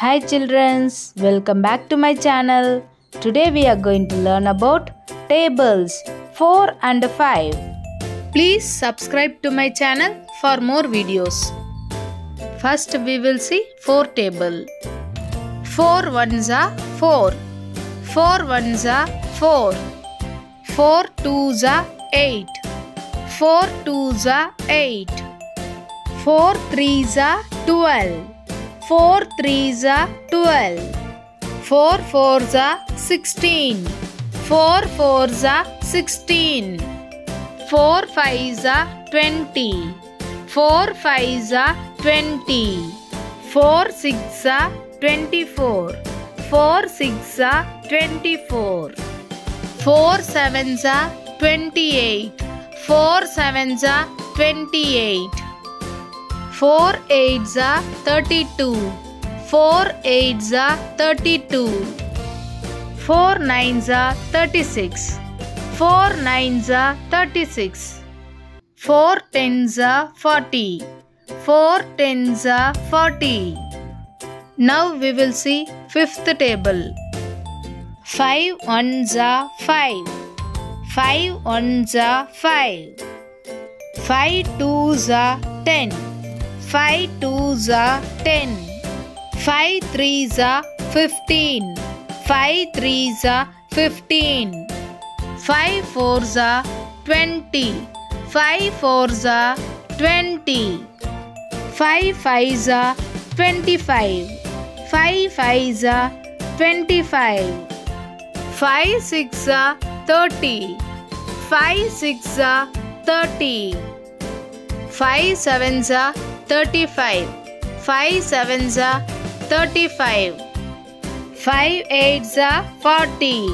Hi childrens, welcome back to my channel. Today we are going to learn about tables 4 and 5. Please subscribe to my channel for more videos. First we will see 4 table. 4 ones are 4. 4 ones are 4. 4 twos are 8. 4 twos are 8. 4 threes are 12. 4 threes are 12. 4 fours are 16. 4 fours are 16. 4 fives are 20. 4 fives are 20. 4 six are 24. 4 six are 24. 4 sevens are 28. 4 sevens are 28. 4 eights are 32. 4 eights are 32. 4 nines are 36. 4 nines are 36. 4 tens are 40. 4 tens are 40. Now we will see fifth table. 5 ones are 5. 5 ones are 5. 5 twos are 10. 5 twos are 10. 5 threes are 15. 5 threes are 15. 5 fours are 20. 5 fours are 20. 5 fives are 25. 5 fives are 25. 5 six are 30. 5 six are 30. 5 sevens are 35. 5 sevens are 35. 5 eights are 40.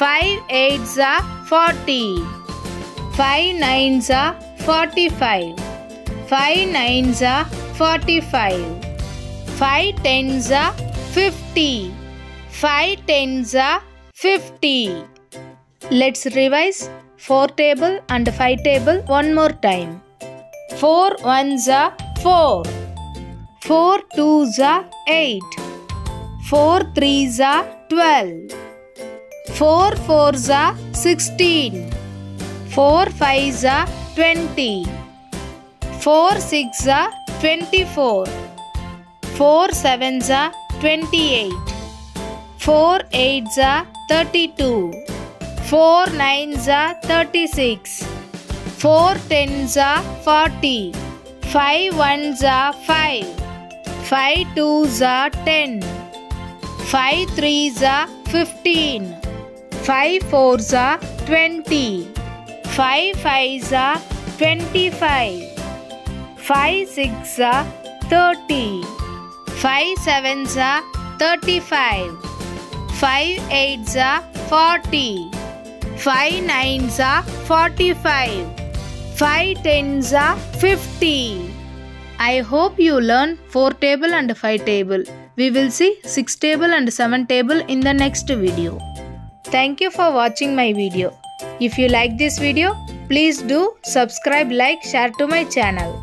5 eights are 40. 5 nines are 45. 5 nines are 45. 5 tens are 50. 5 tens are 50. Let's revise 4 table and 5 table one more time. 4 ones are 4. 4 twos are 8. 4 threes are 12. 4 fours are 16. 4 fives are 20. 4 six are 24. 4 sevens are 28. 4 eights are 32. 4 nines are 36. 4 tens are 40. 5 ones are 5. 5 twos are 10. 5 threes are 15. 5 fours are 20. 5 fives are 25. 5 six are 30. 5 sevens are 35. 5 eights are 40. 5 nines are 45. 5 tens are 50. I hope you learn 4 table and 5 table. We will see 6 table and 7 table in the next video. Thank you for watching my video. If you like this video, please do subscribe, like, share to my channel.